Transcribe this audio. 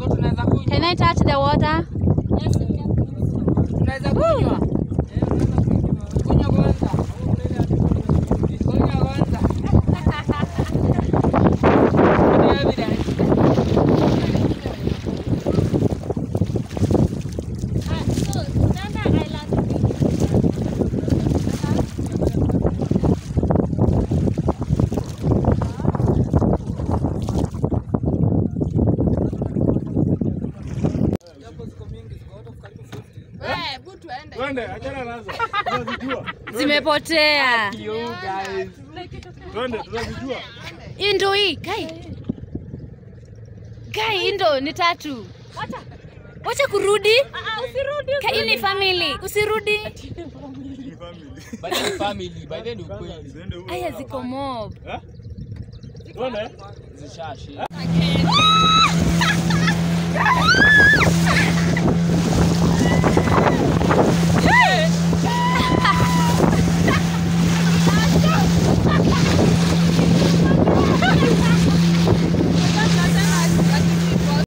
So. Can I touch the water? Yes, you can. Tunaweza kunywa. Hii Indo hii kai kai, indo ni tatu. Wacha kurudi. Kai, ni family, usirudi. family. By the family, by the ukweli. Aya ziko mob. Eh? Zishashi.